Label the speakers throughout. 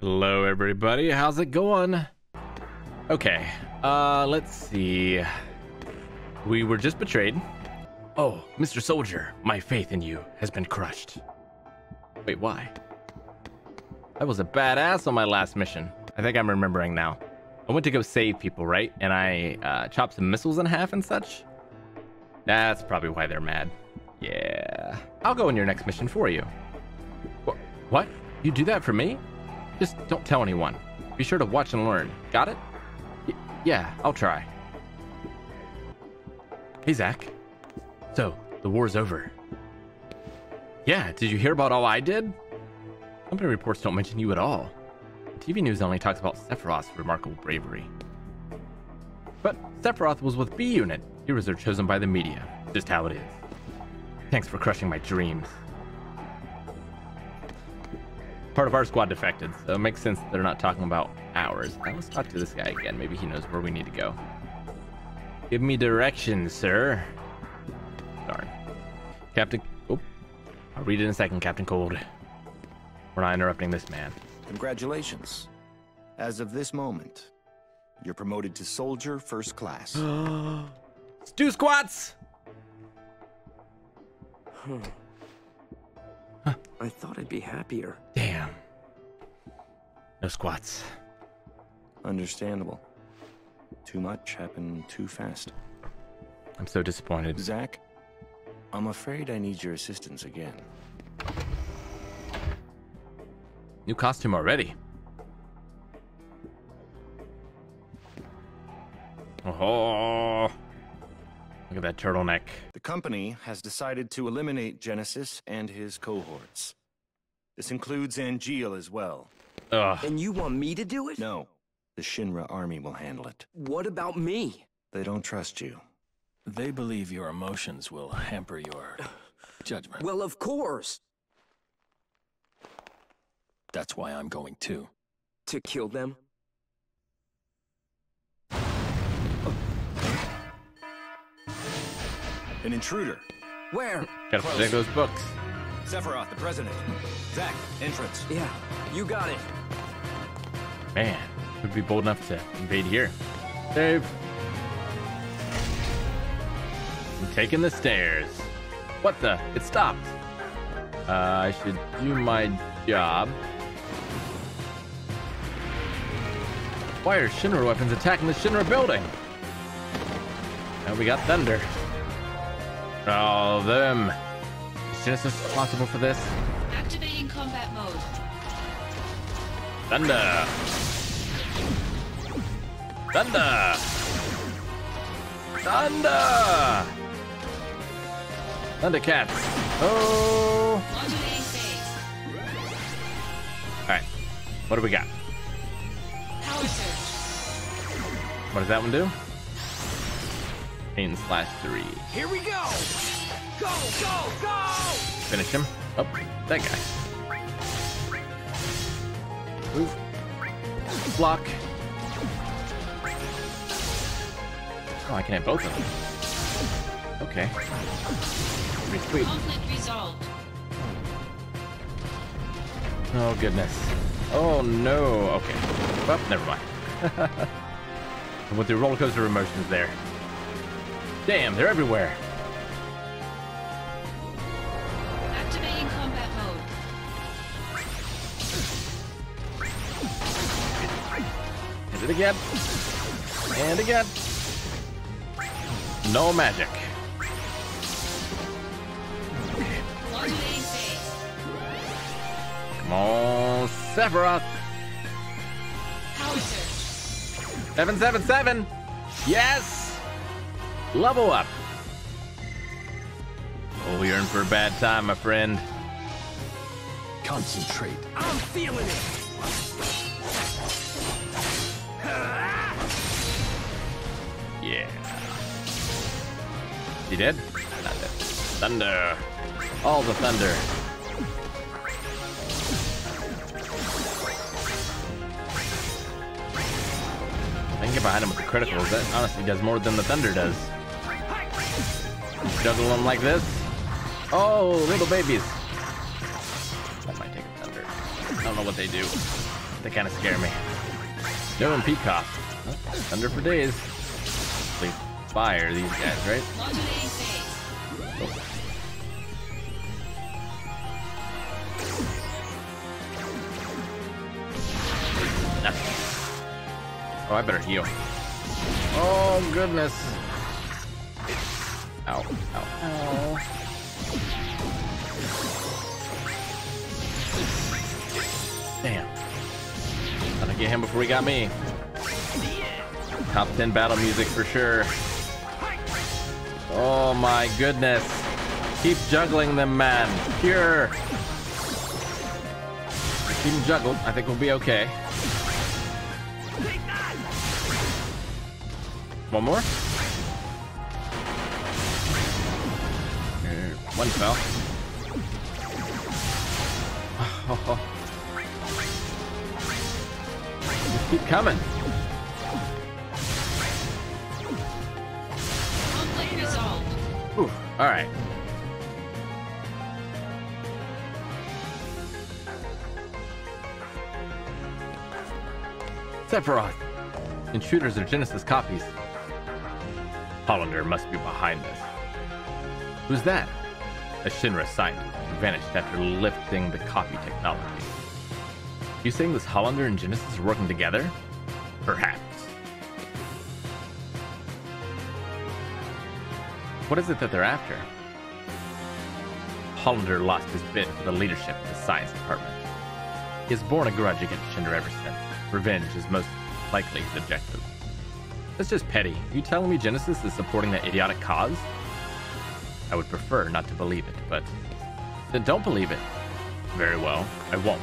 Speaker 1: Hello, everybody. How's it going? Okay, uh, let's see. We were just betrayed. Oh, Mr. Soldier, my faith in you has been crushed. Wait, why? I was a badass on my last mission. I think I'm remembering now. I went to go save people, right? And I uh, chopped some missiles in half and such. That's probably why they're mad. Yeah. I'll go on your next mission for you. Wh- What? You do that for me? Just don't tell anyone. Be sure to watch and learn. Got it? Y- yeah, I'll try. Hey, Zack. So, the war's over. Yeah, did you hear about all I did? Company reports don't mention you at all. TV news only talks about Sephiroth's remarkable bravery. But Sephiroth was with B Unit. Heroes are chosen by the media. Just how it is. Thanks for crushing my dreams. Part of our squad defected, so it makes sense they're not talking about ours. Now let's talk to this guy again. Maybe he knows where we need to go. Give me directions, sir. Darn. Captain. Oh, I'll read it in a second, Captain Cold. We're not interrupting this man.
Speaker 2: Congratulations. As of this moment, you're promoted to soldier first class.
Speaker 1: Stew squats!
Speaker 3: I thought I'd be happier.
Speaker 1: Damn. No squats.
Speaker 2: Understandable. Too much happened too fast.
Speaker 1: I'm so disappointed.
Speaker 2: Zack, I'm afraid I need your assistance again.
Speaker 1: New costume already. Oh, look at that turtleneck.
Speaker 2: The company has decided to eliminate Genesis and his cohorts. This includes Angeal as well.
Speaker 1: Ugh.
Speaker 3: And you want me to do it?
Speaker 2: No, the Shinra army will handle it.
Speaker 3: What about me?
Speaker 2: They don't trust you.
Speaker 4: They believe your emotions will hamper your judgment.
Speaker 3: Well, of course.
Speaker 4: That's why I'm going too.
Speaker 3: To kill them?
Speaker 2: An intruder.
Speaker 3: Where?
Speaker 1: Gotta protect those books.
Speaker 2: Sephiroth, the president. Zack, entrance.
Speaker 3: Yeah, you got it.
Speaker 1: Man, would be bold enough to invade here. Dave. I'm taking the stairs. What the? It stopped. Uh, I should do my job. Why are Shinra weapons attacking the Shinra building? And we got thunder. Oh, them. Is Genesis responsible for this?
Speaker 5: Activating combat mode.
Speaker 1: Thunder! Thunder! Thunder! Thundercats! Oh! Alright. What do we got?
Speaker 5: Power surge.
Speaker 1: What does that one do? Pain slash three.
Speaker 3: Here we go! Go, go, go!
Speaker 1: Finish him. Oh, that guy. Move. Block. Oh, I can hit both of them. Okay. Pretty sweet.
Speaker 5: Conflict resolved.
Speaker 1: Oh, goodness. Oh, no. Okay. Well, never mind. with the roller coaster of emotions there. Damn, they're everywhere.
Speaker 5: Activating combat mode.
Speaker 1: Hit it again. And again. No magic. Come on, Sephiroth.
Speaker 5: Power
Speaker 1: 777. Yes. Level up. Oh, you're in for a bad time, my friend.
Speaker 4: Concentrate.
Speaker 3: I'm feeling it!
Speaker 1: Yeah. You dead? Not dead. Thunder. All the thunder. I can get behind him with the criticals. That honestly does more than the thunder does. Juggle them like this. Oh, little babies. That might take a thunder. I don't know what they do. they kind of scare me. And Peacock. Thunder for days. They fire these guys, right?
Speaker 5: Oh.
Speaker 1: Nothing. Oh, I better heal. Oh, goodness. Ow, ow, ow. Damn. Gotta get him before he got me. Top 10 battle music for sure. Oh my goodness. Keep juggling them, man. Pure. Keep them juggled. I think we'll be okay. One more. One fell. Just keep coming. Ooh, all right. Sephiroth. Intruders are Genesis copies. Hollander must be behind this. Who's that? A Shinra scientist who vanished after lifting the copy technology. You saying this Hollander and Genesis are working together? Perhaps. What is it that they're after? Hollander lost his bid for the leadership of the science department. He has borne a grudge against Shinra ever since. Revenge is most likely his objective. That's just petty. You telling me Genesis is supporting that idiotic cause? I would prefer not to believe it, but then don't believe it. Very well, I won't.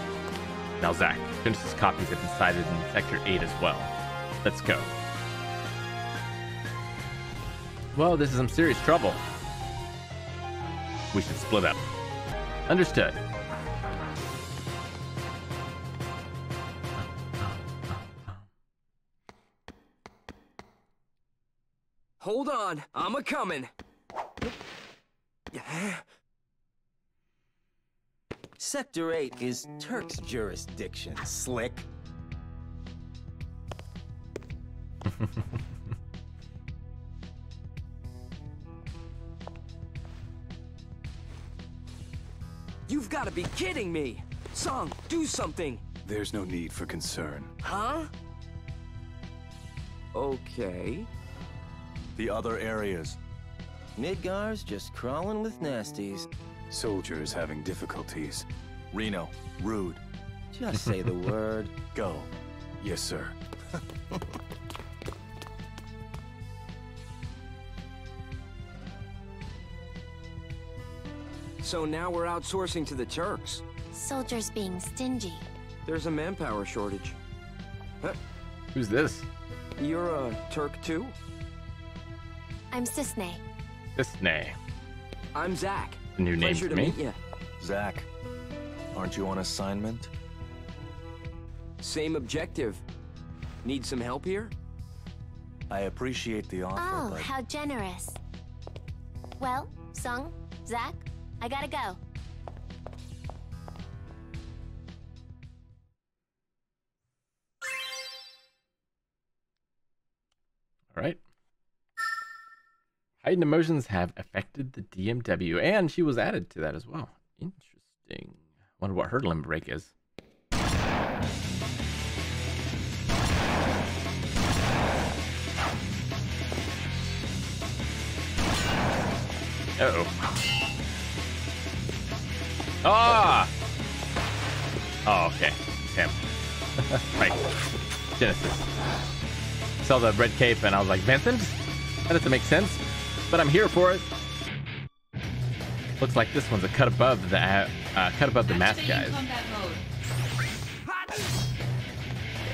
Speaker 1: Now, Zack, Genesis copies have been sighted in Sector 8 as well. Let's go. Well, this is some serious trouble. We should split up. Understood.
Speaker 3: Hold on, I'm a coming.
Speaker 6: Sector 8 is Turk's jurisdiction, slick.
Speaker 3: You've got to be kidding me. Tseng, do something.
Speaker 4: There's no need for concern.
Speaker 3: Huh? Okay.
Speaker 2: The other areas.
Speaker 6: Midgar's just crawling with nasties.
Speaker 4: Soldiers having difficulties.
Speaker 2: Reno, Rude,
Speaker 6: Just say the word.
Speaker 2: go.
Speaker 4: Yes, sir.
Speaker 3: So now we're outsourcing to the Turks.
Speaker 7: Soldiers being stingy.
Speaker 3: There's a manpower shortage.
Speaker 1: Who's this?
Speaker 3: You're a Turk too?
Speaker 7: I'm Cissnei.
Speaker 1: This nay.
Speaker 3: I'm Zack.
Speaker 1: A new name
Speaker 3: Pleasure
Speaker 1: for
Speaker 3: to
Speaker 1: me.
Speaker 3: meet you.
Speaker 2: Zack, aren't you on assignment?
Speaker 3: Same objective. Need some help here?
Speaker 2: I appreciate the offer,
Speaker 7: Oh,
Speaker 2: but
Speaker 7: how generous. Well, Tseng, Zack, I gotta go.
Speaker 1: Heightened emotions have affected the DMW, and she was added to that as well. Interesting. Wonder what her limb break is. Uh oh. Ah! Oh, okay. Him. right. Genesis saw the red cape and I was like, Vincent? That doesn't make sense, but I'm here for it. Looks like this one's a cut above the uh, uh, cut above the mask guys.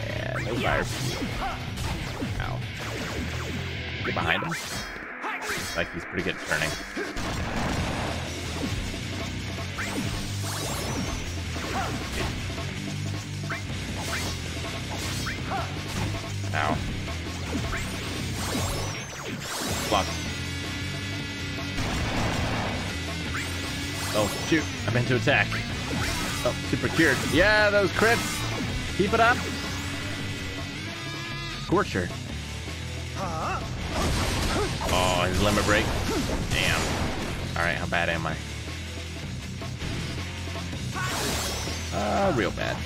Speaker 1: Yeah, no fire. Ow. Get behind him. Looks like he's pretty good at turning. Ow. Block. Oh, shoot. I meant to attack. Oh, super cured. Yeah, those crits. Keep it up. Scorcher. Oh, his limit break. Damn. All right, how bad am I? Uh, real bad.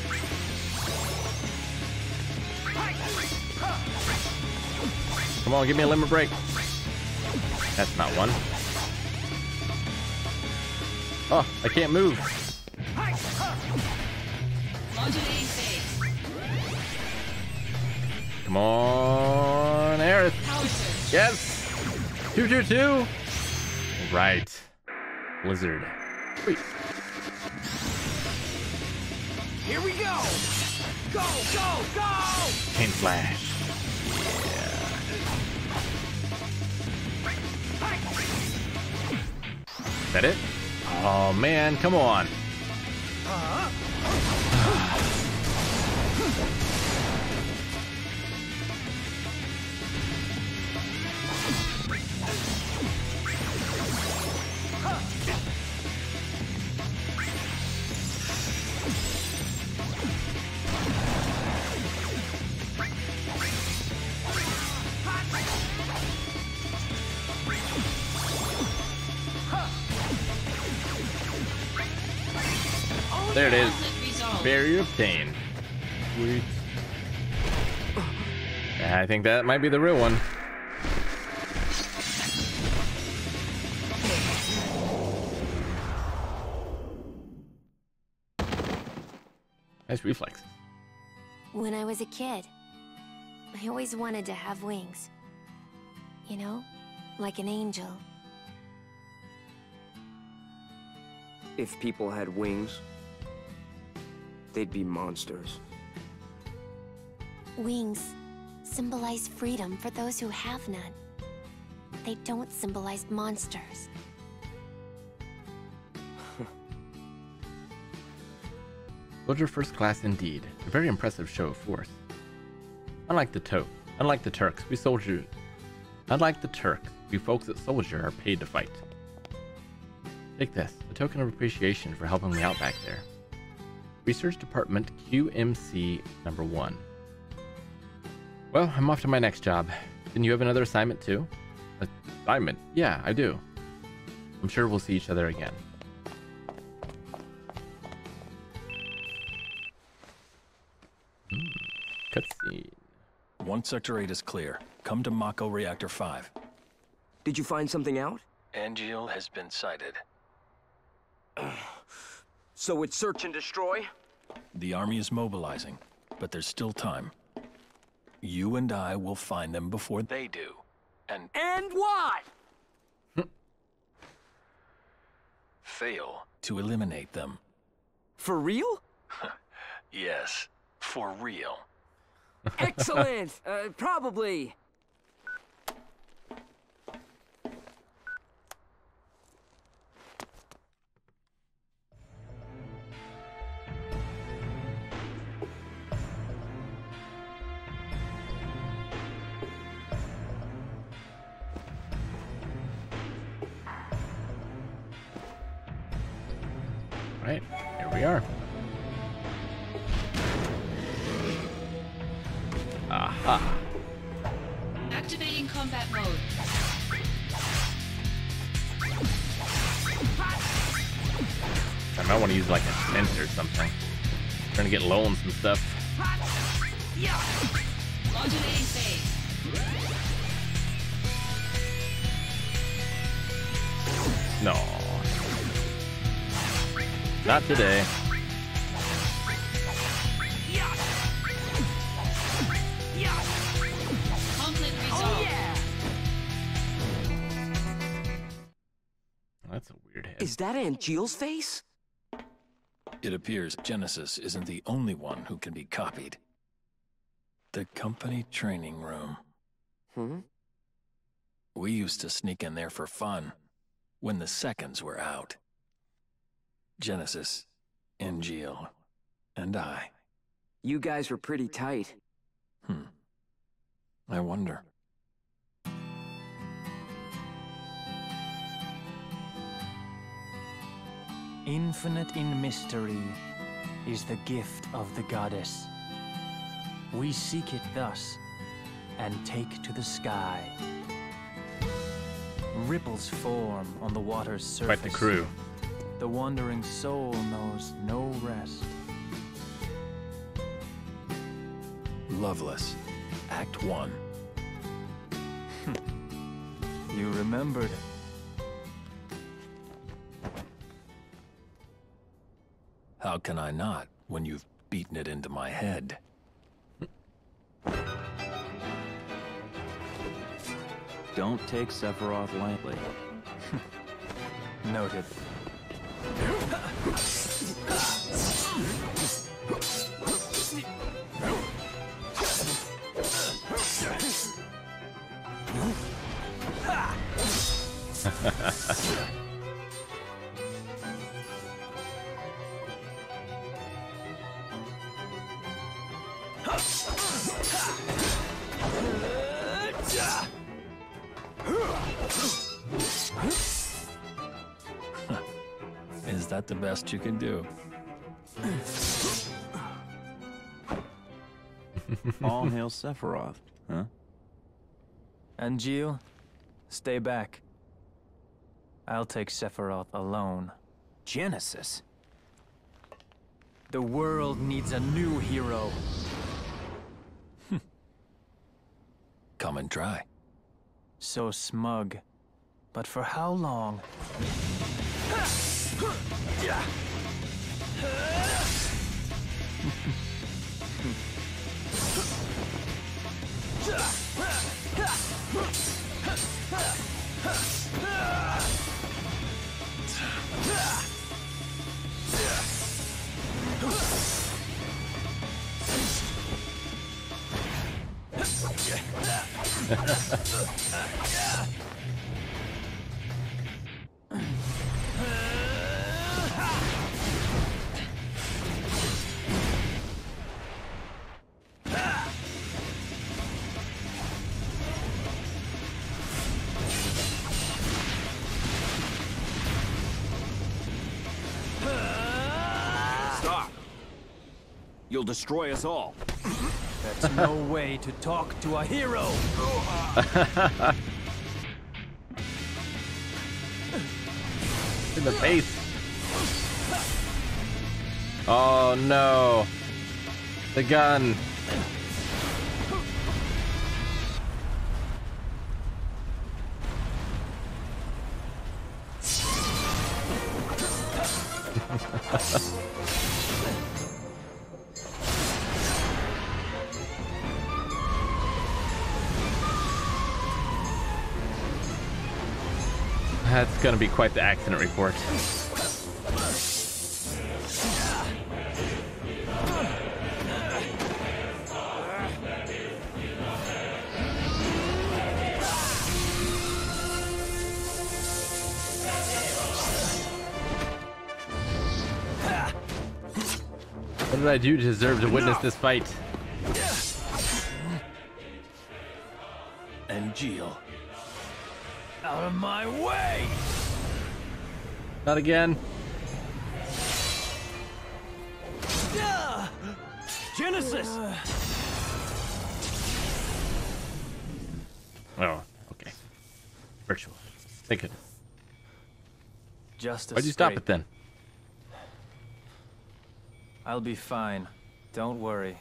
Speaker 1: Come on, give me a limit break. That's not one. Oh, I can't move. Come on, Aerith. Yes. Two, two, two. Right. Blizzard. Wait.
Speaker 3: Here we go! Go, go, go!
Speaker 1: Paint Flash. Is that it? Oh man, come on. Uh-huh. There it is.
Speaker 5: Conflict resolved.
Speaker 1: Barrier obtained. Sweet. I think that might be the real one. Nice reflex.
Speaker 7: When I was a kid, I always wanted to have wings. You know, like an angel.
Speaker 3: If people had wings, they'd be monsters.
Speaker 7: Wings symbolize freedom for those who have none. They don't symbolize monsters.
Speaker 1: Soldier first class indeed. A very impressive show of force. Unlike the to unlike the Turks, we soldiers unlike the Turks, we folks at Soldier are paid to fight. Take this, a token of appreciation for helping me out back there. Research Department QMC number one. Well, I'm off to my next job. Didn't you have another assignment too? Assignment? Yeah, I do. I'm sure we'll see each other again. Hmm, cutscene.
Speaker 4: One Sector 8 is clear, come to Mako Reactor 5.
Speaker 3: Did you find something out?
Speaker 4: Angeal has been sighted.
Speaker 3: So it's search and destroy?
Speaker 4: The army is mobilizing, but there's still time. You and I will find them before they do. And
Speaker 3: And what?
Speaker 4: fail to eliminate them.
Speaker 3: For real?
Speaker 4: Yes, for real.
Speaker 3: Excellent! uh, probably.
Speaker 1: Today.
Speaker 5: Conflict resolved.
Speaker 1: That's a weird head.
Speaker 3: Is that Angeal's face?
Speaker 4: It appears Genesis isn't the only one who can be copied. The company training room.
Speaker 3: Hmm?
Speaker 4: We used to sneak in there for fun when the seconds were out. Genesis, Angeal, and I.
Speaker 3: You guys were pretty tight.
Speaker 4: Hmm. I wonder.
Speaker 8: Infinite in mystery is the gift of the goddess. We seek it thus, and take to the sky. Ripples form on the water's surface.
Speaker 1: Quite the crew.
Speaker 8: The wandering soul knows no rest.
Speaker 4: Loveless, Act 1. Hmm.
Speaker 8: You remembered.
Speaker 4: How can I not when you've beaten it into my head?
Speaker 9: Don't take Sephiroth lightly.
Speaker 8: Noted.
Speaker 4: Is that the best you can do?
Speaker 9: All hail Sephiroth, huh?
Speaker 8: Angeal, stay back. I'll take Sephiroth alone.
Speaker 6: Genesis?
Speaker 8: The world needs a new hero.
Speaker 4: Come and try.
Speaker 8: So smug. But for how long?
Speaker 9: Stop! You'll destroy us all.
Speaker 8: That's no way to talk to a hero!
Speaker 1: In the face. Oh no. The gun. That's gonna be quite the accident report. What did I do to deserve to witness this fight? Not again.
Speaker 6: Genesis!
Speaker 1: Oh, okay. Virtual. Thank goodness.
Speaker 8: Just a
Speaker 1: Why'd you stop
Speaker 8: scrape.
Speaker 1: it then?
Speaker 8: I'll be fine. Don't worry.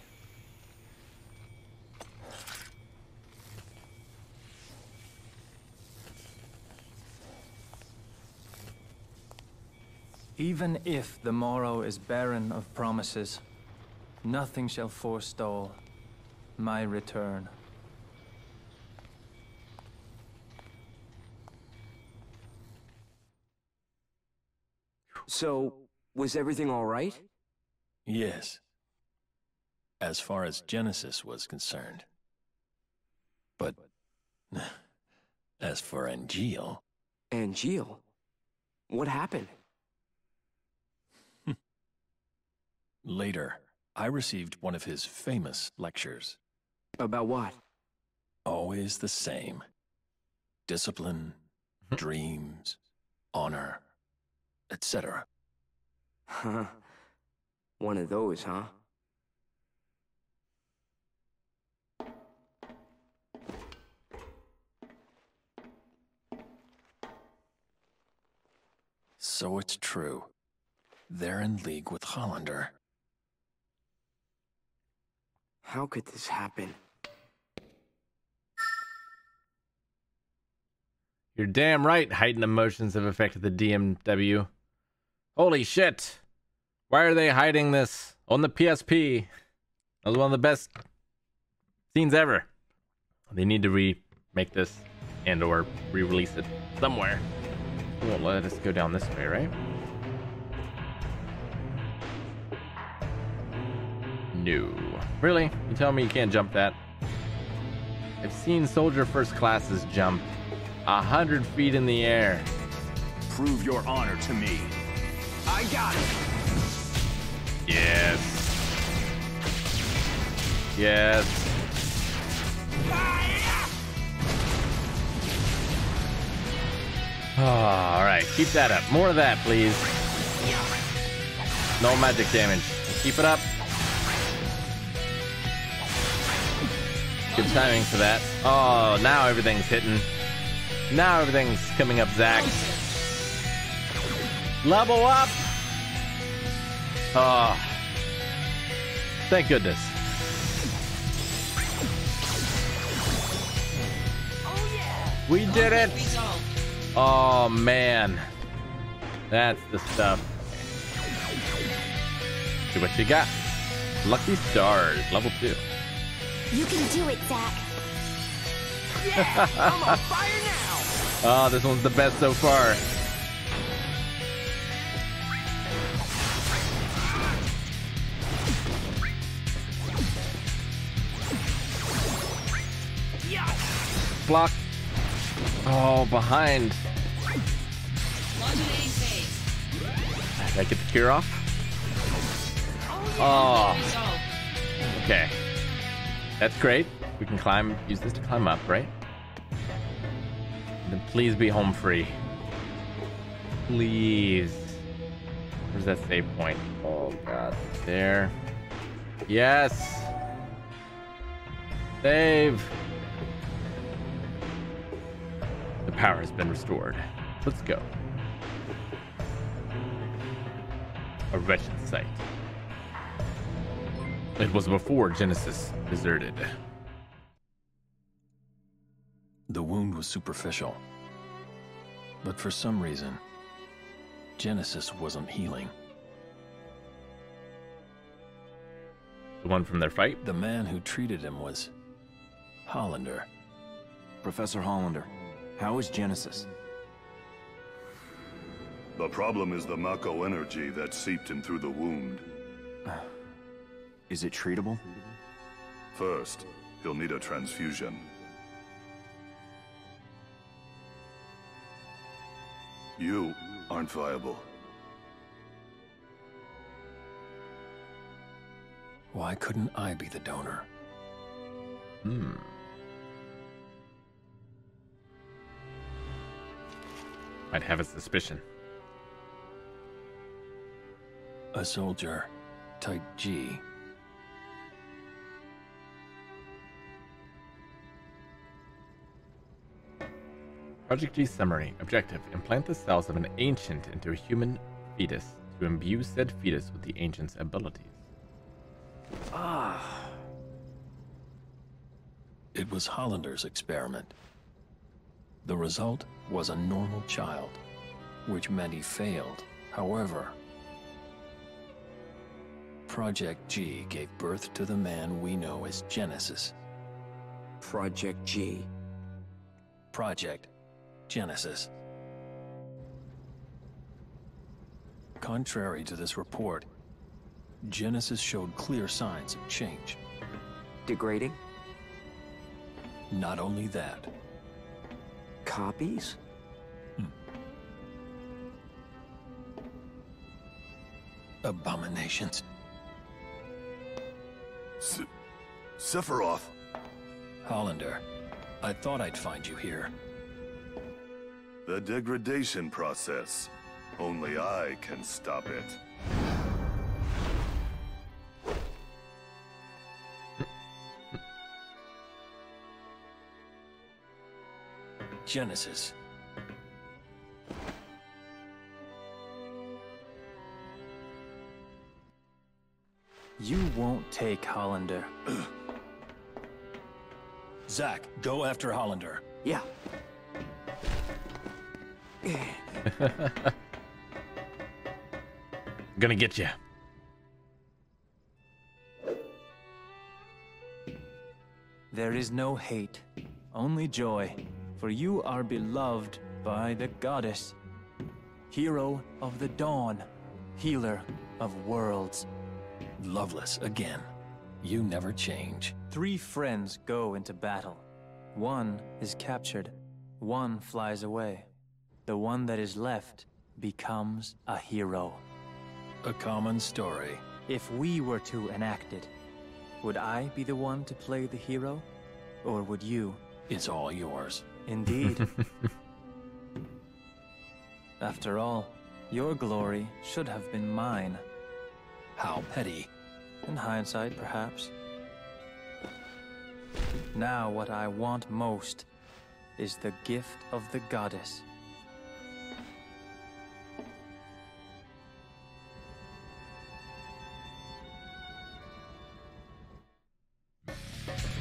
Speaker 8: Even if the morrow is barren of promises, nothing shall forestall my return.
Speaker 3: So, was everything all right?
Speaker 4: Yes. As far as Genesis was concerned. But as for Angeal,
Speaker 3: Angeal? What happened?
Speaker 4: Later, I received one of his famous lectures.
Speaker 3: About what?
Speaker 4: Always the same discipline, hmm. dreams, honor, etc.
Speaker 3: Huh. One of those, huh?
Speaker 4: So it's true. They're in league with Hollander.
Speaker 3: How could this happen?
Speaker 1: You're damn right heightened emotions have affected the DMW. Holy shit. Why are they hiding this on the PSP? That was one of the best scenes ever. They need to remake this and or re-release it somewhere. They won't let us go down this way, right? No. Really? You tell me you can't jump that? I've seen soldier first classes jump a hundred feet in the air.
Speaker 9: Prove your honor to me.
Speaker 3: I got it!
Speaker 1: Yes. Yes. Oh, all right, keep that up. More of that, please. No magic damage. Keep it up. Good timing for that. Oh, now everything's hitting. Now everything's coming up, Zack. Level up. Oh. Thank goodness. We did it. Oh man. That's the stuff. See what you got. Lucky stars, level two.
Speaker 7: You can do it, Zack.
Speaker 3: Yeah! I'm on fire now!
Speaker 1: Oh, this one's the best so far. Block. Oh, behind.
Speaker 5: Modulating.
Speaker 1: Did I get the cure off? Oh,
Speaker 5: ah.
Speaker 1: okay. That's great. We can climb, use this to climb up, right? Then please be home free. Please. Where's that save point? Oh god. There. Yes. Save. The power has been restored. Let's go. A wretched sight. It was before Genesis deserted.
Speaker 4: The wound was superficial. But for some reason, Genesis wasn't healing.
Speaker 1: The one from their fight?
Speaker 4: The man who treated him was Hollander.
Speaker 9: Professor Hollander, how is Genesis?
Speaker 10: The problem is the Mako energy that seeped him through the wound.
Speaker 9: Is it treatable?
Speaker 10: First, he'll need a transfusion. You aren't viable.
Speaker 4: Why couldn't I be the donor?
Speaker 1: Hmm. I'd have a suspicion.
Speaker 4: A soldier, type G.
Speaker 1: Project G summary. Objective. Implant the cells of an ancient into a human fetus to imbue said fetus with the ancient's abilities. Ah.
Speaker 4: It was Hollander's experiment. The result was a normal child, which meant he failed. However, Project G gave birth to the man we know as Genesis.
Speaker 3: Project G.
Speaker 4: Project Genesis. Contrary to this report, Genesis showed clear signs of change.
Speaker 3: Degrading?
Speaker 4: Not only that,
Speaker 3: Copies? Hmm.
Speaker 4: abominations.
Speaker 10: S Sephiroth!
Speaker 4: Hollander, I thought I'd find you here.
Speaker 10: The degradation process. Only I can stop it.
Speaker 4: Genesis.
Speaker 8: You won't take Hollander.
Speaker 4: Zack, go after Hollander.
Speaker 3: Yeah,
Speaker 1: Gonna get you.
Speaker 8: There is no hate, only joy, for you are beloved by the goddess. Hero of the dawn, healer of worlds.
Speaker 4: Loveless again. You never change.
Speaker 8: Three friends go into battle. One is captured, one flies away. The one that is left becomes a hero.
Speaker 4: A common story.
Speaker 8: If we were to enact it, would I be the one to play the hero? Or would you?
Speaker 4: It's all yours.
Speaker 8: Indeed. After all, your glory should have been mine.
Speaker 4: How petty.
Speaker 8: In hindsight, perhaps. Now what I want most is the gift of the goddess.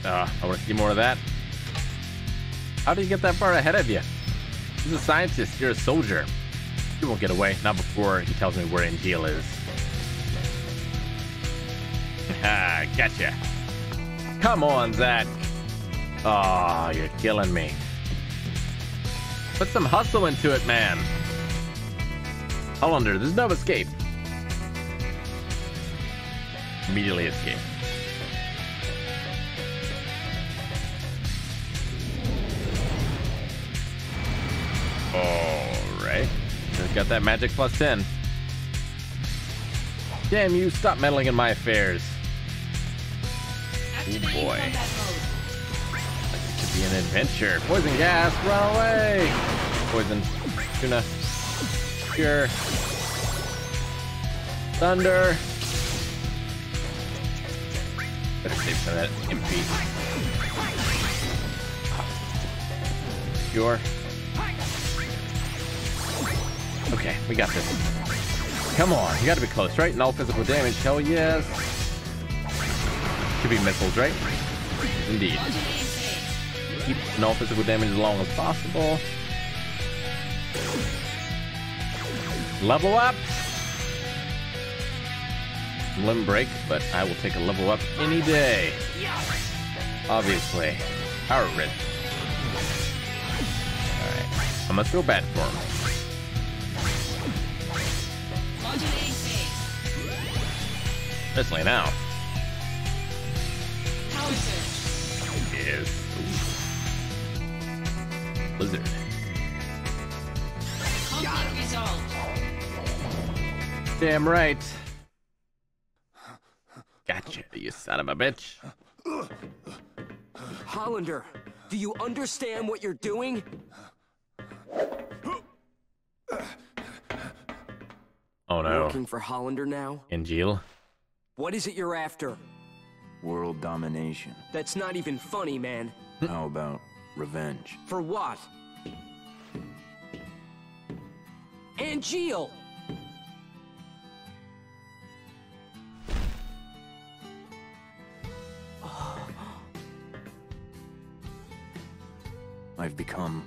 Speaker 1: Uh, I want to see more of that. How do you get that far ahead of you? He's a scientist, you're a soldier. You won't get away, not before he tells me where Angeal is. Ah, gotcha. Come on, Zack. Oh, you're killing me. Put some hustle into it, man. Hollander, there's no escape. Immediately escape. Got that magic plus 10. Damn you, stop meddling in my affairs. Oh boy. This could be an adventure. Poison gas, run away! Poison. Tuna. Cure. Thunder. Better save some of that MP. Cure. Okay, we got this. Come on, you gotta be close, right? Null physical damage, hell yes. Could be missiles, right? Indeed. Keep null physical damage as long as possible. Level up! Limb break, but I will take a level up any day. Obviously. Power Wrist. Alright. I must go bad for him. Especially now. Yes. Blizzard. Damn right. Gotcha, you son of a bitch.
Speaker 3: Hollander, do you understand what you're doing?
Speaker 1: Oh no.
Speaker 3: Working for Hollander now?
Speaker 1: Angeal?
Speaker 3: What is it you're after?
Speaker 9: World domination.
Speaker 3: That's not even funny, man.
Speaker 9: How about revenge?
Speaker 3: For what? Angeal!
Speaker 9: I've become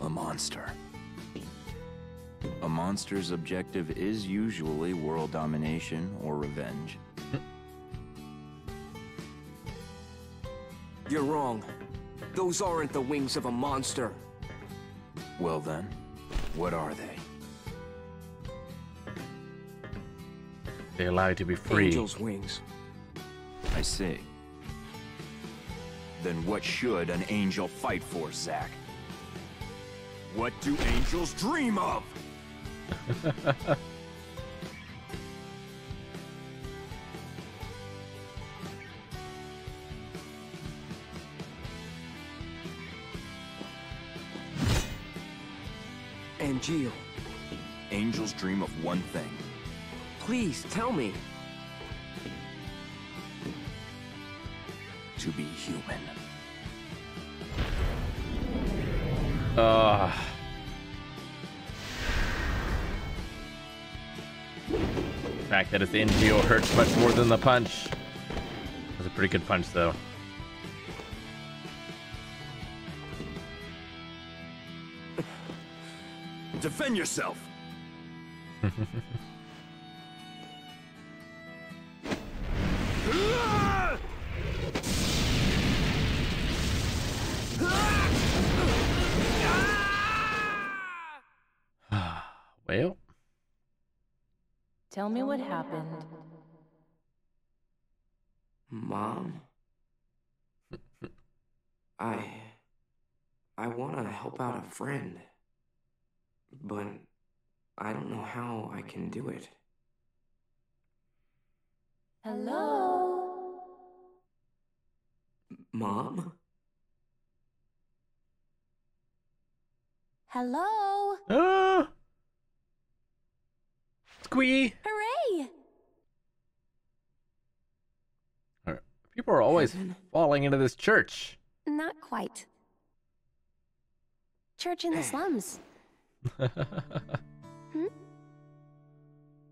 Speaker 9: a monster. A monster's objective is usually world domination or revenge.
Speaker 3: You're wrong. Those aren't the wings of a monster.
Speaker 9: Well then, what are they?
Speaker 1: They allow you to be free.
Speaker 3: Angel's wings.
Speaker 9: I see. Then what should an angel fight for, Zack? What do angels dream of?
Speaker 3: Angeal,
Speaker 9: Angels dream of one thing.
Speaker 3: please tell me.
Speaker 9: To be human.
Speaker 1: Uh, fact that it's Angeal hurts much more than the punch. That's a pretty good punch, though.
Speaker 9: Defend yourself!
Speaker 5: Tell me what happened.
Speaker 3: Mom? I... I want to help out a friend. But I don't know how I can do it.
Speaker 5: Hello?
Speaker 3: Mom?
Speaker 7: Hello?
Speaker 1: Ah! Squee!
Speaker 7: Hooray!
Speaker 1: People are always falling into this church.
Speaker 7: Not quite. Church in the slums. Hmm?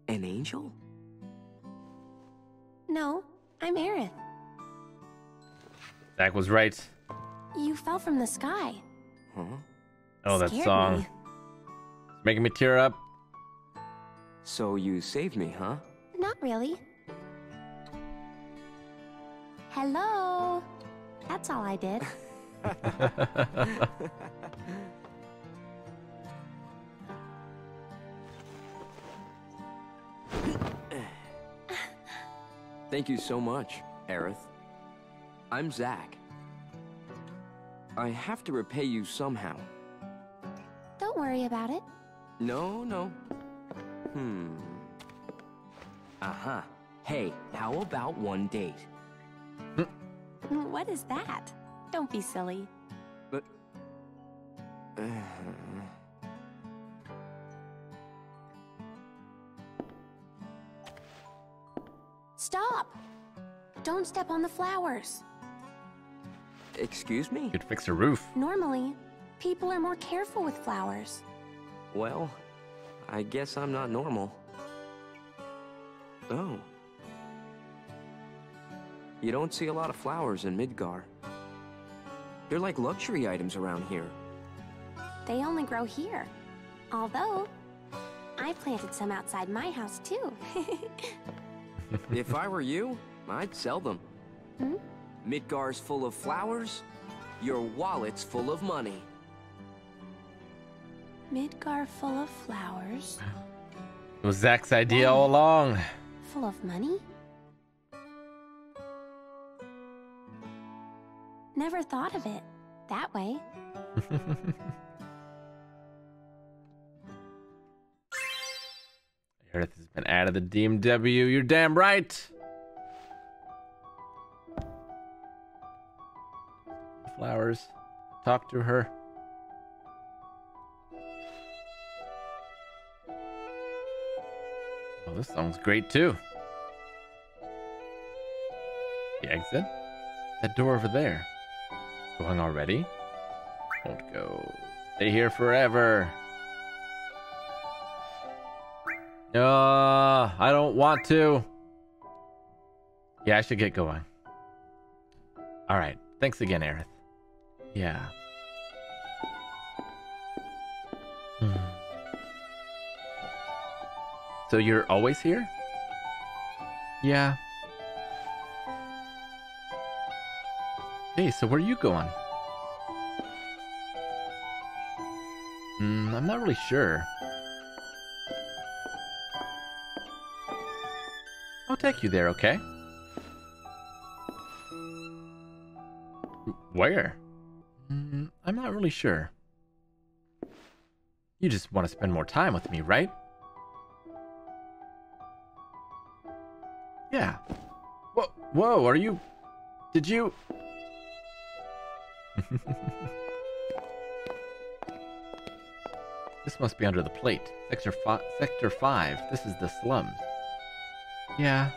Speaker 3: An angel?
Speaker 7: No, I'm Aerith.
Speaker 1: Zack was right.
Speaker 7: You fell from the sky.
Speaker 3: Huh?
Speaker 1: Oh, that
Speaker 7: Scared
Speaker 1: song.
Speaker 7: me.
Speaker 1: It's making me tear up.
Speaker 3: So you saved me, huh?
Speaker 7: Not really. Hello? That's all I did.
Speaker 3: Thank you so much, Aerith. I'm Zack. I have to repay you somehow.
Speaker 7: Don't worry about it.
Speaker 3: No, no. Hmm. Uh-huh. Hey, how about one date?
Speaker 7: What is that? Don't be silly.
Speaker 3: But... Uh,
Speaker 7: Stop! Don't step on the flowers.
Speaker 3: excuse me?
Speaker 1: you could fix a roof.
Speaker 7: Normally, people are more careful with flowers.
Speaker 3: Well, I guess I'm not normal. Oh. You don't see a lot of flowers in Midgar. They're like luxury items around here.
Speaker 7: They only grow here. Although, I planted some outside my house too.
Speaker 3: if I were you, I'd sell them.
Speaker 7: Hmm?
Speaker 3: Midgar's full of flowers, your wallet's full of money.
Speaker 7: Midgar full of flowers,
Speaker 1: It was Zack's idea oh. all along.
Speaker 7: full of money? Never thought of it that way.
Speaker 1: Aerith has been added to the DMW. You're damn right. Flowers. Talk to her. This song's great too. The exit? That door over there. Going already? Won't go. Stay here forever. Uh, I don't want to. Yeah, I should get going. All right. Thanks again, Aerith. Yeah. So you're always here? Yeah. Hey, so where are you going? Hmm, I'm not really sure. I'll take you there, okay? Where? Mm, I'm not really sure. You just want to spend more time with me, right? Whoa, are you... Did you... this must be under the plate. Sector, fi Sector 5. This is the slums. Yeah.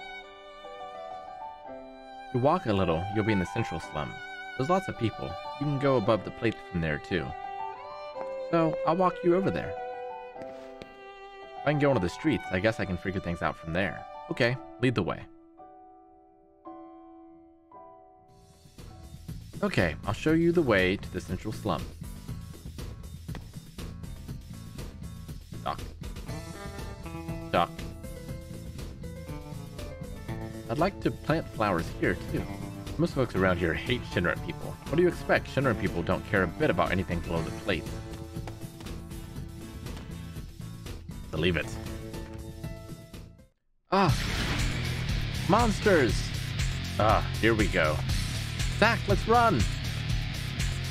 Speaker 1: If you walk a little, you'll be in the central slums. There's lots of people. You can go above the plate from there, too. So, I'll walk you over there. If I can go into the streets, I guess I can figure things out from there. Okay, lead the way. Okay, I'll show you the way to the central slum. Doc. Doc. I'd like to plant flowers here, too. Most folks around here hate Shinra people. What do you expect? Shinra people don't care a bit about anything below the plate. Believe it. Ah! Monsters! Ah, here we go. Zack, let's run!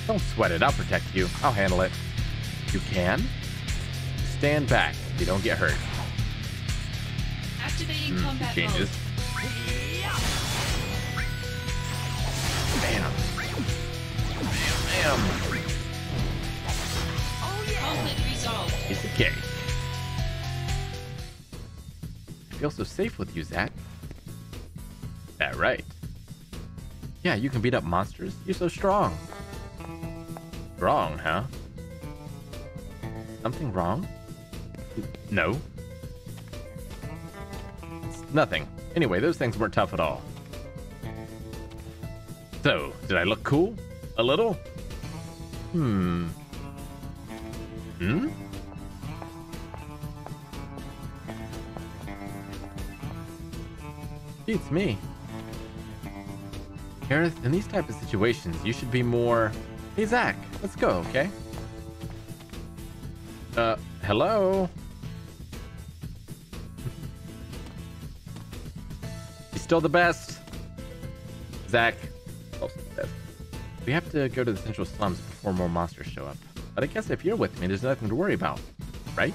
Speaker 1: Don't sweat it, I'll protect you. I'll handle it. You can? Stand back. You don't get hurt.
Speaker 11: Activating
Speaker 1: Mm,
Speaker 11: combat
Speaker 1: changes. Bam. Bam, bam.
Speaker 11: mode. Conflict resolved.
Speaker 1: Piece of cake. I feel so safe with you, Zack. That right. Yeah, you can beat up monsters. You're so strong. Strong, huh? Something wrong? No. It's nothing. Anyway, those things weren't tough at all. So, did I look cool? A little? Hmm. Hmm? Beats me. Gareth, in these type of situations, you should be more. Hey, Zack, let's go, okay? Uh, hello? He's still the best. Zack, also the best. We have to go to the central slums before more monsters show up. But I guess if you're with me, there's nothing to worry about, right?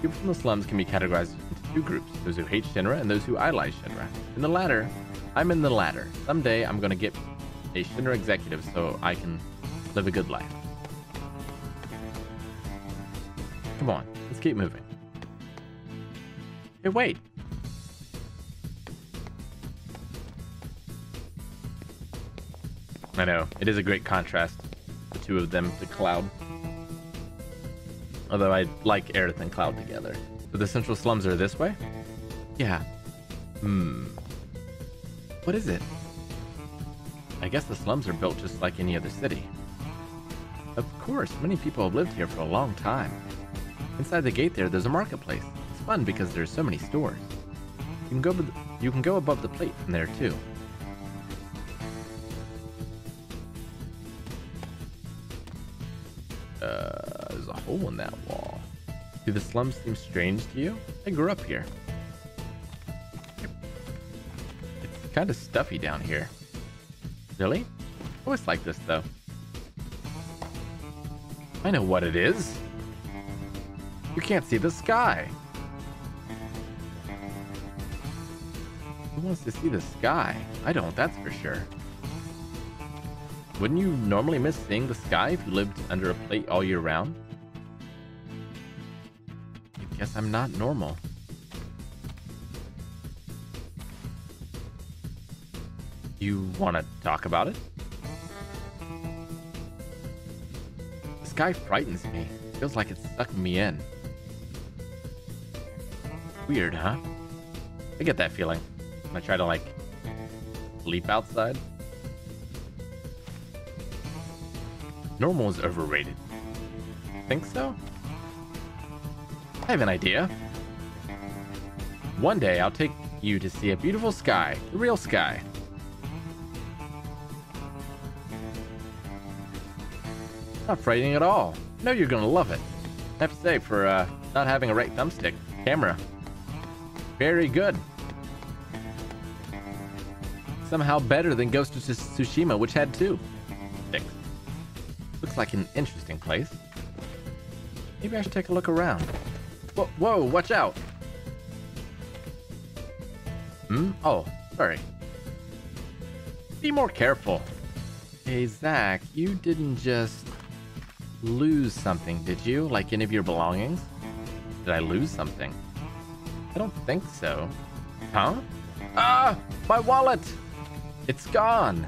Speaker 1: People from the slums can be categorized into two groups those who hate Shinra and those who idolize Shinra. In the latter, I'm in the latter. Someday I'm gonna get a Shinra executive so I can live a good life. Come on, let's keep moving. Hey, wait. I know, it is a great contrast, the two of them the Cloud. Although I like Aerith and Cloud together. So the central slums are this way? Yeah. Hmm. What is it? I guess the slums are built just like any other city. Of course, many people have lived here for a long time. Inside the gate there, there's a marketplace. It's fun because there's so many stores. You can go, you can go above the plate from there too. Uh, there's a hole in that wall. Do the slums seem strange to you? I grew up here. Kind of stuffy down here. Really? I always like this though. I know what it is. You can't see the sky. Who wants to see the sky? I don't, that's for sure. Wouldn't you normally miss seeing the sky if you lived under a plate all year round? I guess I'm not normal. You want to talk about it? This sky frightens me. Feels like it's sucking me in. Weird, huh? I get that feeling I try to, like, leap outside. Normal is overrated. Think so? I have an idea. One day I'll take you to see a beautiful sky, the real sky. Not frightening at all. No, you're gonna love it. I have to say, for uh, not having a right thumbstick, camera, very good. Somehow better than Ghost of Tsushima, which had two sticks. Looks like an interesting place. Maybe I should take a look around. Whoa, whoa watch out! Hmm? Oh, sorry. Be more careful. Hey, Zack, you didn't just lose something, did you? Like any of your belongings? Did I lose something? I don't think so. Huh? Ah! My wallet! It's gone!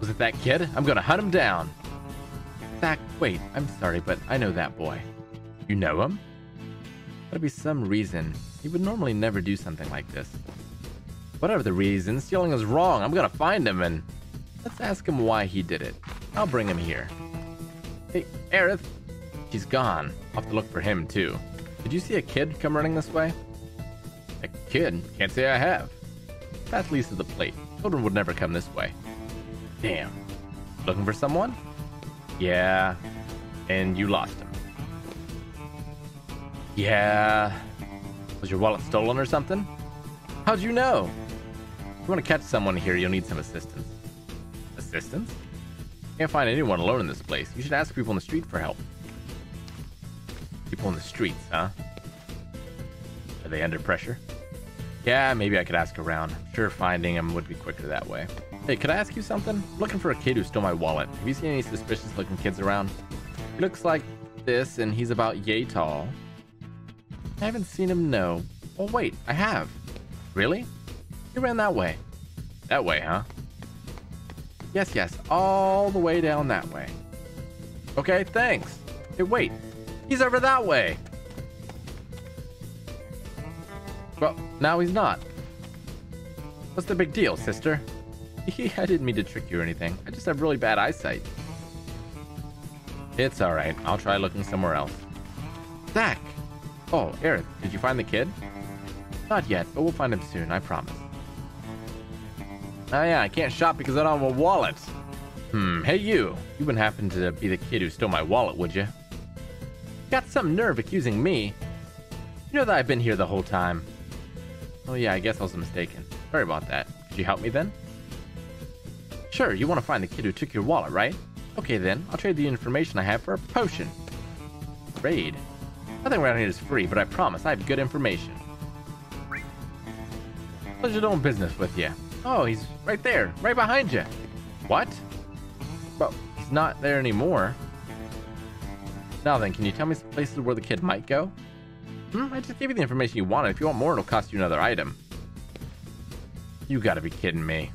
Speaker 1: Was it that kid? I'm gonna hunt him down. Zack, wait, I'm sorry, but I know that boy. You know him? Gotta be some reason. He would normally never do something like this. Whatever the reason, stealing is wrong. I'm gonna find him and let's ask him why he did it. I'll bring him here. Hey, Aerith. He's gone. I'll have to look for him too. Did you see a kid come running this way? A kid? Can't say I have. Leads to the plate. Children would never come this way. Damn. Looking for someone? Yeah. And you lost him. Yeah. Was your wallet stolen or something? How'd you know? If you want to catch someone here, you'll need some assistance. Assistance? Can't find anyone alone in this place. You should ask people in the street for help. People in the streets, huh? Are they under pressure? Yeah, maybe I could ask around. I'm sure finding them would be quicker that way. Hey, could I ask you something? I'm looking for a kid who stole my wallet. Have you seen any suspicious looking kids around? He looks like this, and he's about yay tall. I haven't seen him, no. Oh, wait, I have. Really? He ran that way. That way, huh? Yes, yes, all the way down that way. Okay, thanks. Hey, wait. He's over that way. Well, now he's not. What's the big deal, sister? I didn't mean to trick you or anything. I just have really bad eyesight. It's alright. I'll try looking somewhere else. Zack! Oh, Aerith, did you find the kid? Not yet, but we'll find him soon, I promise. Oh yeah, I can't shop because I don't have a wallet. Hmm, hey you. You wouldn't happen to be the kid who stole my wallet, would you? Got some nerve accusing me. You know that I've been here the whole time. Oh yeah, I guess I was mistaken. Sorry about that. Could you help me then? Sure, you want to find the kid who took your wallet, right? Okay then, I'll trade the information I have for a potion. Trade? Nothing around here is free, but I promise I have good information. Pleasure doing business with you. Oh, he's right there, right behind you. What? Well, he's not there anymore. Now then, can you tell me some places where the kid might go? Hmm, I just gave you the information you wanted. If you want more, it'll cost you another item. You gotta be kidding me.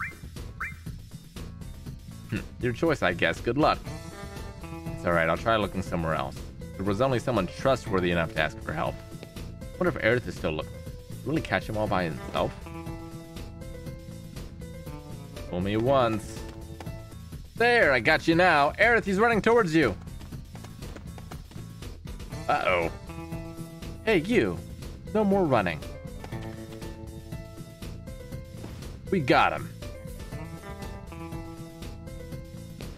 Speaker 1: Hmm, your choice, I guess. Good luck. It's alright, I'll try looking somewhere else. There was only someone trustworthy enough to ask for help. wonder if Aerith is still looking. Really catch him all by himself? Fool me once. There, I got you now. Aerith, he's running towards you. Uh-oh. Hey, you. No more running. We got him.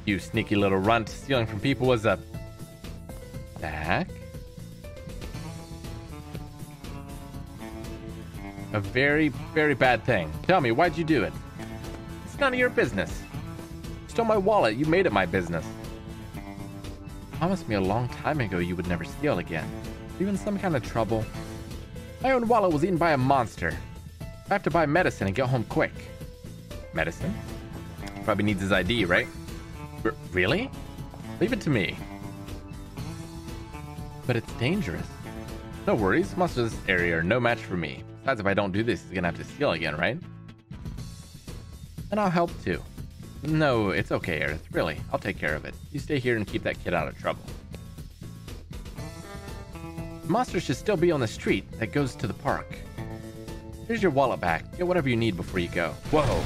Speaker 1: You sneaky little runt. Stealing from people was a... Back? A very, very bad thing. Tell me, why'd you do it? None of your business. Stole my wallet. You made it my business. Promised me a long time ago you would never steal again. You in some kind of trouble? My own wallet was eaten by a monster. I have to buy medicine and get home quick. Medicine? Probably needs his ID, right? R really? Leave it to me. But it's dangerous. No worries, monsters in this area are no match for me. Besides, if I don't do this, he's gonna have to steal again, right? And I'll help too. No, it's okay, Aerith. Really, I'll take care of it. You stay here and keep that kid out of trouble. The monster should still be on the street that goes to the park. Here's your wallet back. Get whatever you need before you go. Whoa.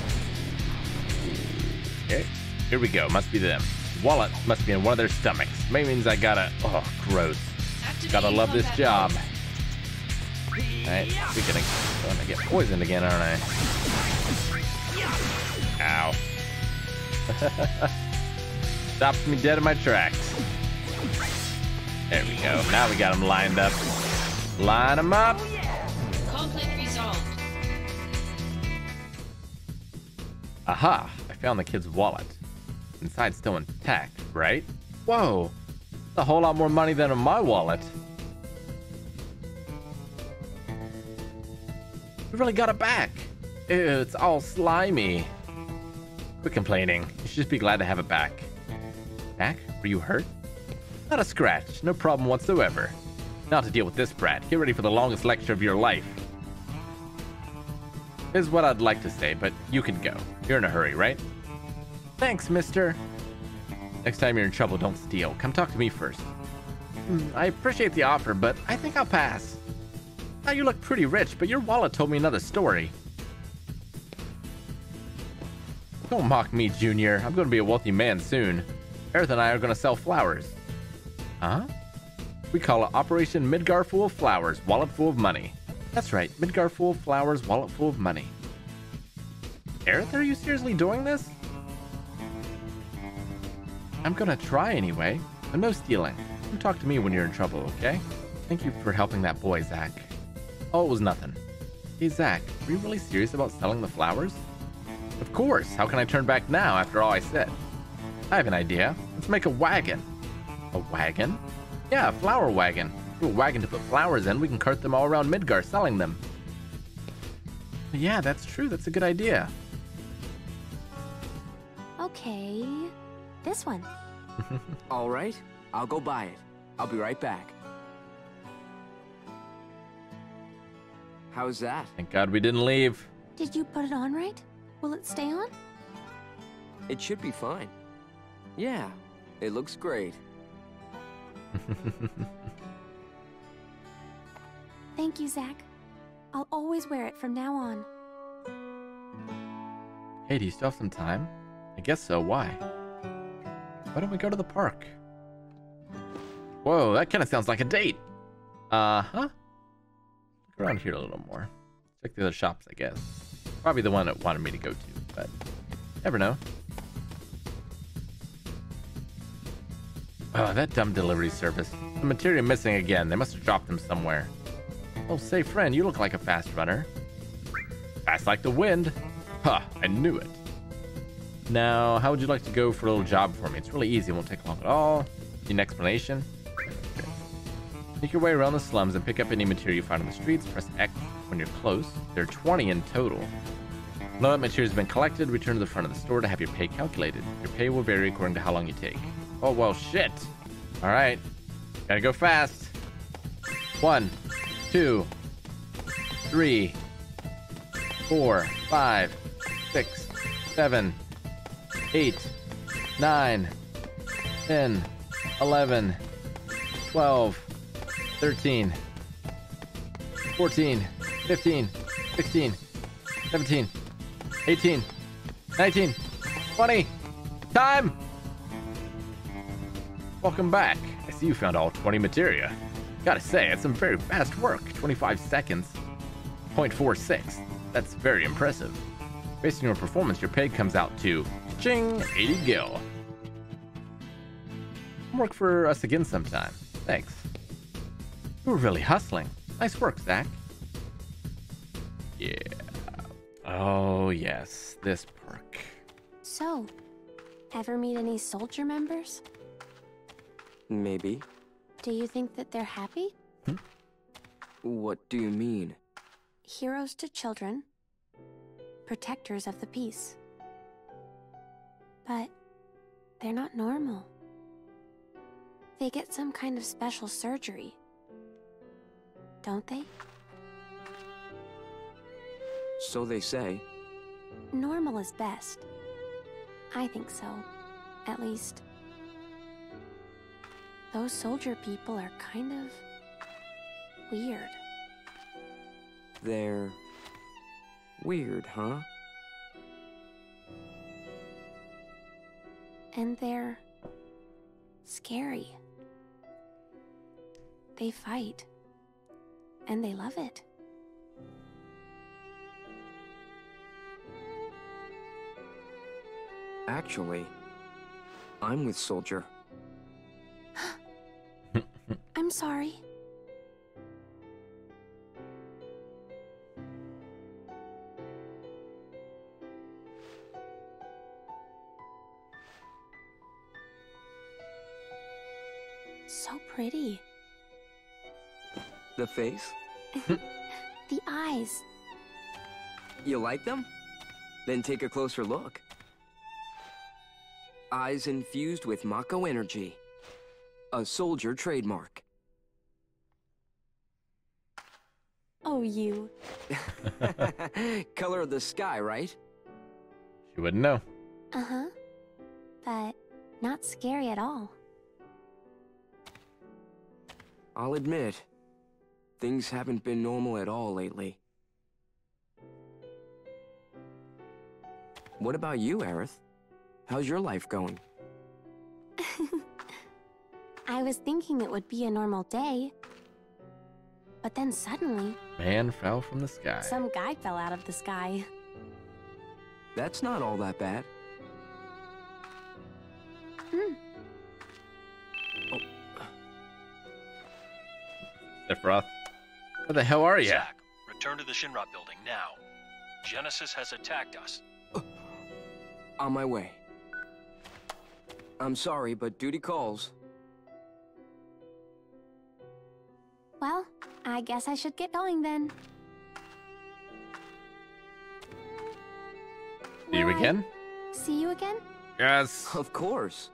Speaker 1: Okay, here we go. Must be them. Wallet must be in one of their stomachs. Maybe means I gotta. Oh, gross. Gotta love this job. Alright, we're gonna, gonna get poisoned again, aren't I? Ow. Stops me dead in my tracks. There we go. Now we got them lined up. Line them up.
Speaker 11: Oh, Conflict resolved.
Speaker 1: Aha! I found the kid's wallet. Inside still intact, right? Whoa! A whole lot more money than in my wallet. We really got it back. Ew, it's all slimy. Quit complaining. You should just be glad to have it back. Back? Were you hurt? Not a scratch. No problem whatsoever. Now to deal with this brat. Get ready for the longest lecture of your life. Is what I'd like to say, but you can go. You're in a hurry, right? Thanks, mister. Next time you're in trouble, don't steal. Come talk to me first. Hmm, I appreciate the offer, but I think I'll pass. Now you look pretty rich, but your wallet told me another story. Don't mock me, Junior. I'm going to be a wealthy man soon. Aerith and I are going to sell flowers. Huh? We call it Operation Midgar Full of Flowers, Wallet Full of Money. That's right, Midgar Full of Flowers, Wallet Full of Money. Aerith, are you seriously doing this? I'm gonna try anyway, but no stealing. You talk to me when you're in trouble, okay? Thank you for helping that boy, Zack. Oh, it was nothing. Hey, Zack, are you really serious about selling the flowers? Of course. How can I turn back now after all I said? I have an idea. Let's make a wagon. A wagon? Yeah, a flower wagon. a wagon to put flowers in, we can cart them all around Midgar selling them. Yeah, that's true. That's a good idea.
Speaker 7: Okay, this one.
Speaker 3: All right, I'll go buy it. I'll be right back. How's that?
Speaker 1: Thank God we didn't leave.
Speaker 7: Did you put it on right? Will it stay on?
Speaker 3: It should be fine. Yeah, it looks great.
Speaker 7: Thank you, Zack. I'll always wear it from now on.
Speaker 1: Hey, do you still have some time? I guess so. Why? Why don't we go to the park? Whoa, that kind of sounds like a date. Uh huh. Look around here a little more. Check the other shops, I guess. Probably the one that wanted me to go to, but never know. Oh, that dumb delivery service. The materia missing again. They must have dropped them somewhere. Oh, say, friend, you look like a fast runner. Fast like the wind. Huh, I knew it. Now, how would you like to go for a little job for me? It's really easy, it won't take long at all. Need an explanation? Make your way around the slums and pick up any materia you find on the streets. Press X when you're close. There are 20 in total. That materia has been collected, return to the front of the store to have your pay calculated. Your pay will vary according to how long you take. Oh, well, shit. All right. Gotta go fast. One, two, three, four, five, six, seven, eight, nine, ten, eleven, twelve, thirteen, fourteen, fifteen, sixteen, seventeen, eighteen, nineteen, twenty. Time! Welcome back. I see you found all 20 materia. Gotta say, it's some very fast work. 25 seconds. 0.46. That's very impressive. Based on your performance, your pay comes out to ching 80 gil. Work for us again sometime. Thanks. You were really hustling. Nice work, Zack. Yeah. Oh, yes, this perk.
Speaker 7: So, ever meet any soldier members?
Speaker 3: Maybe.
Speaker 7: Do you think that they're happy? Hmm?
Speaker 3: What do you mean?
Speaker 7: Heroes to children, protectors of the peace. But they're not normal. They get some kind of special surgery. Don't they?
Speaker 3: So they say.
Speaker 7: Normal is best. I think so. At least. Those soldier people are kind of weird.
Speaker 3: They're weird, huh?
Speaker 7: And they're scary. They fight. And they love it.
Speaker 3: Actually, I'm with Soldier.
Speaker 7: I'm sorry. So pretty.
Speaker 3: The face?
Speaker 7: The eyes.
Speaker 3: You like them? Then take a closer look. Eyes infused with Mako energy. A soldier trademark.
Speaker 7: Oh, you.
Speaker 3: Color of the sky, right?
Speaker 1: She wouldn't know.
Speaker 7: Uh huh. But not scary at all.
Speaker 3: I'll admit, things haven't been normal at all lately. What about you, Aerith? How's your life going?
Speaker 12: I was thinking it would be a normal day. But then suddenly,
Speaker 1: Man fell from the sky.
Speaker 12: some guy fell out of the sky.
Speaker 3: That's not all that bad.
Speaker 12: Hmm.
Speaker 1: Sephiroth. Where the hell are you?
Speaker 4: Zack, return to the Shinra building now. Genesis has attacked us.
Speaker 3: On my way. I'm sorry, but duty calls.
Speaker 12: Well, I guess I should get going then.
Speaker 1: See you again?
Speaker 12: See you again?
Speaker 1: Yes.
Speaker 3: Of course.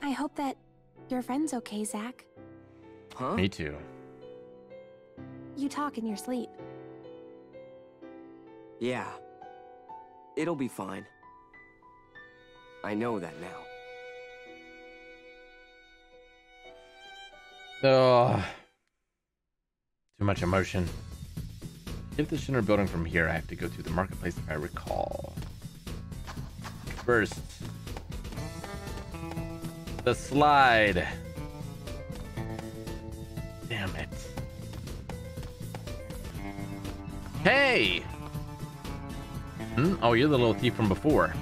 Speaker 12: I hope that your friend's okay, Zack.
Speaker 3: Huh?
Speaker 1: Me too.
Speaker 12: You talk in your sleep.
Speaker 3: Yeah. It'll be fine. I know that now.
Speaker 1: Oh. Too much emotion. If the Shinra building from here. I have to go through the marketplace if I recall. First, the slide. Damn it. Hey! Hmm? Oh, you're the little thief from before.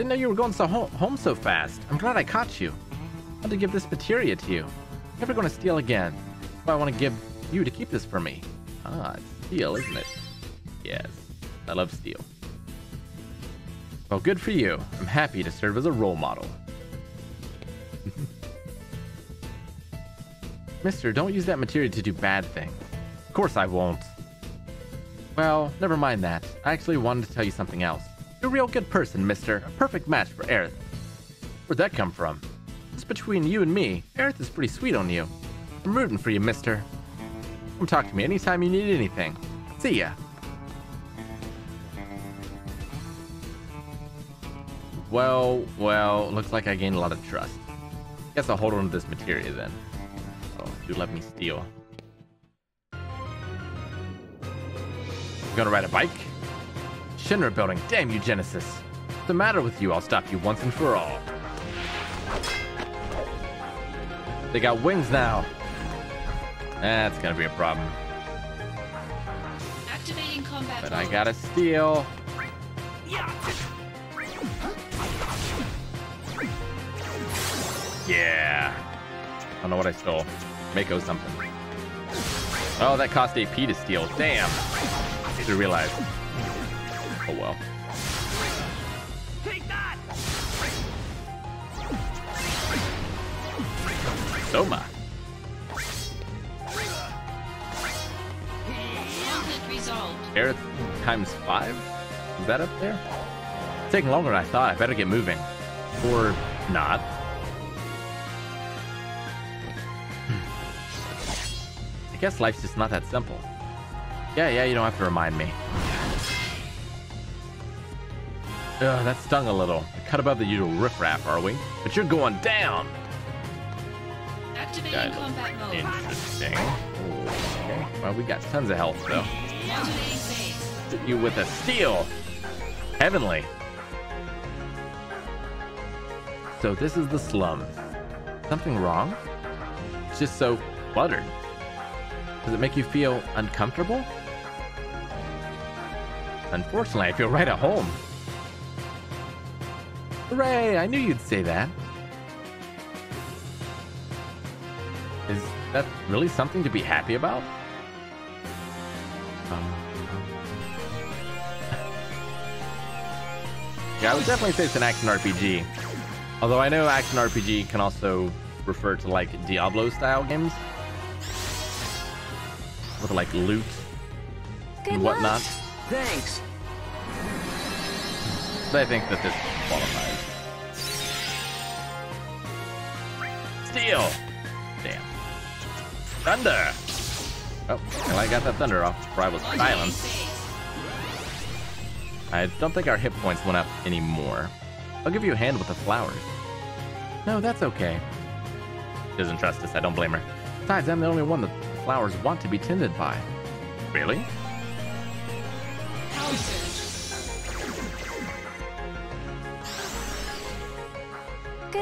Speaker 1: Didn't know you were going so home, home so fast. I'm glad I caught you. I want to give this materia to you. I'm Never going to steal again. But I want to give you to keep this for me. Ah, it's steel, isn't it? Yes, I love steel. Well, good for you. I'm happy to serve as a role model. Mister, don't use that materia to do bad things. Of course I won't. Well, never mind that. I actually wanted to tell you something else. You're a real good person, mister. A perfect match for Aerith. Where'd that come from? It's between you and me, Aerith is pretty sweet on you. I'm rooting for you, mister. Come talk to me anytime you need anything. See ya. Well, well, looks like I gained a lot of trust. Guess I'll hold on to this materia then. Oh, do let me steal. You gonna ride a bike? Shinra building, damn you, Genesis. What's the matter with you? I'll stop you once and for all. They got wings now. That's gonna be a problem.
Speaker 11: Activating combat
Speaker 1: But I gotta steal. Yeah. I don't know what I stole. Mako something. Oh, that cost AP to steal. Damn. I Should have realized. Oh well. Soma.
Speaker 11: Resolved.
Speaker 1: Aerith times five? Is that up there? It's taking longer than I thought. I better get moving. Or not. Hmm. I guess life's just not that simple. Yeah, yeah, you don't have to remind me. Ugh, that stung a little. Cut above the usual riffraff, are we? But you're going down!
Speaker 11: Activating combat mode.
Speaker 1: Interesting. Okay. Well, we got tons of health, though. Hit you with a steel. Heavenly. So this is the slums. Something wrong? It's just so cluttered. Does it make you feel uncomfortable? Unfortunately, I feel right at home. Hooray! I knew you'd say that. Is that really something to be happy about? Um, Yeah, I would definitely say it's an action RPG. Although I know action RPG can also refer to like Diablo style games with like loot
Speaker 12: Good
Speaker 1: and
Speaker 12: luck.
Speaker 1: whatnot.
Speaker 3: Thanks.
Speaker 1: But I think that this qualifies. Steel! Damn. Thunder! Oh, well, I got that thunder off before I was silenced. I don't think our hit points went up anymore. I'll give you a hand with the flowers. No, that's okay. She doesn't trust us. I don't blame her. Besides, I'm the only one the flowers want to be tended by. Really?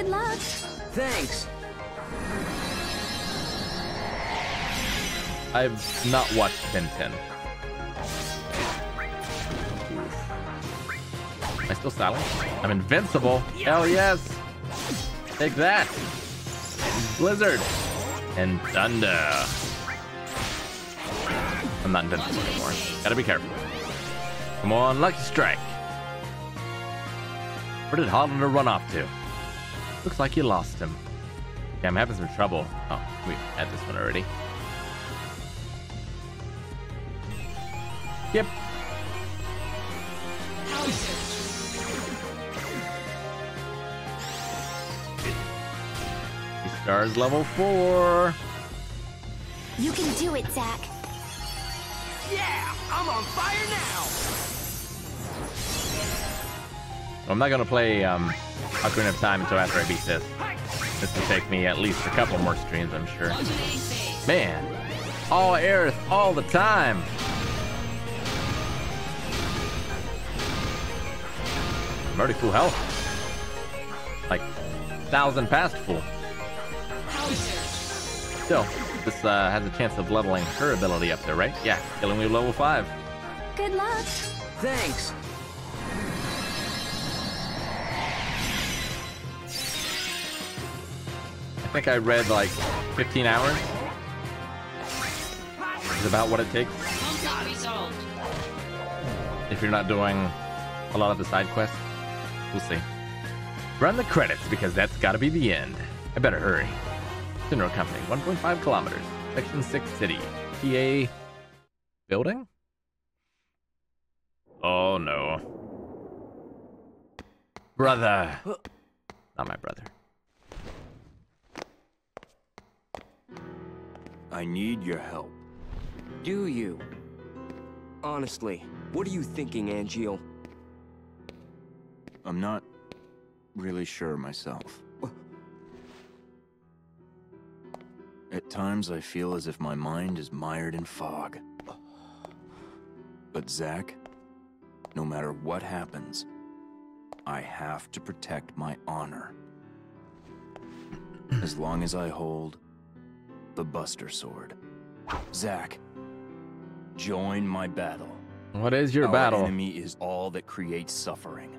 Speaker 12: Luck.
Speaker 6: Thanks.
Speaker 1: I've not watched 10. Am I still silent? I'm invincible. Hell yes. Take that. Blizzard. And thunder. I'm not invincible anymore. Gotta be careful. Come on, Lucky Strike. Where did Hollander run off to? Looks like you lost him. Yeah, I'm having some trouble. Oh, we had this one already. Yep. Stars level four.
Speaker 7: You can do it, Zack.
Speaker 6: Yeah, I'm on fire now.
Speaker 1: I'm not gonna play um, Ocarina of Time until after I beat this. This will take me at least a couple more streams, I'm sure. Man, all Aerith all the time. I'm already full health. Like, thousand past full. Still, this uh, has a chance of leveling her ability up there, right? Yeah, killing me level 5.
Speaker 12: Good luck.
Speaker 6: Thanks.
Speaker 1: Think I read like 15 hours. Is about what it takes if you're not doing a lot of the side quests. We'll see. Run the credits because that's got to be the end. I better hurry. Shinra Company, 1.5 kilometers, Section 6 City, PA building? Oh no. Brother. Not my brother.
Speaker 6: I need your help. Do you? Honestly, what are you thinking, Angeal?
Speaker 9: I'm not really sure myself. At times I feel as if my mind is mired in fog. But Zack, no matter what happens, I have to protect my honor. As long as I hold the Buster Sword. Zack, join my battle.
Speaker 1: What is your
Speaker 9: Our
Speaker 1: battle?
Speaker 9: enemy is all that creates suffering.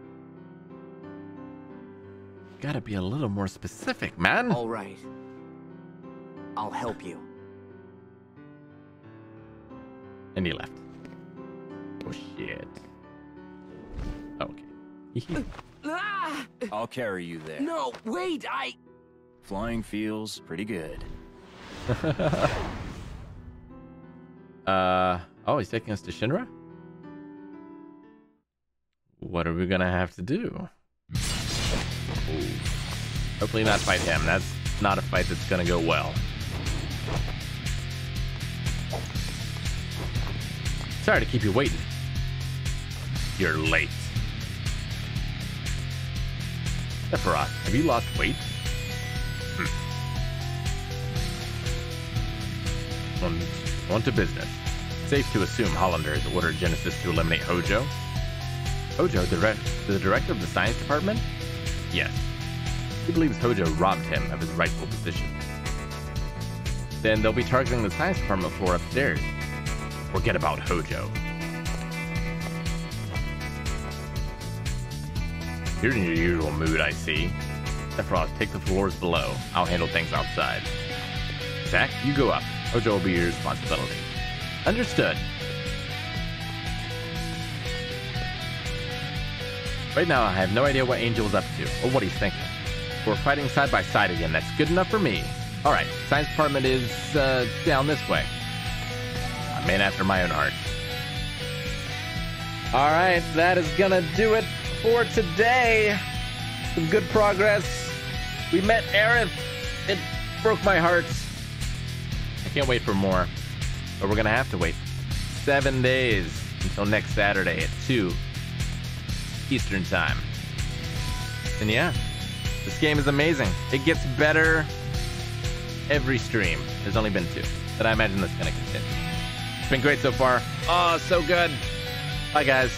Speaker 1: Gotta be a little more specific, man.
Speaker 6: All right. I'll help you.
Speaker 1: And he left. Oh shit. Okay.
Speaker 6: Ah!
Speaker 9: I'll carry you there.
Speaker 6: No, wait, I...
Speaker 9: Flying feels pretty good.
Speaker 1: uh oh, he's taking us to Shinra? What are we gonna have to do? Hopefully not fight him. That's not a fight that's gonna go well. Sorry to keep you waiting. You're late. Sephiroth, have you lost weight? On, on to business. Safe to assume Hollander has ordered Genesis to eliminate Hojo. Hojo, the, the director of the science department? Yes. He believes Hojo robbed him of his rightful position. Then they'll be targeting the science department floor upstairs. Forget about Hojo. You're in your usual mood, I see. Sephiroth, take the floors below. I'll handle things outside. Zack, you go up. Hojo will be your responsibility. Understood. Right now, I have no idea what Angeal is up to, or what he's thinking. We're fighting side by side again. That's good enough for me. Alright, science department is, uh, down this way. I'm in after my own heart. Alright, that is gonna do it for today. Some good progress. We met Aerith. It broke my heart. Can't wait for more. But we're gonna have to wait seven days until next Saturday at 2 Eastern Time. And yeah, this game is amazing. It gets better every stream. There's only been two, but I imagine that's going to continue. It's been great so far. Oh, so good. Bye, guys.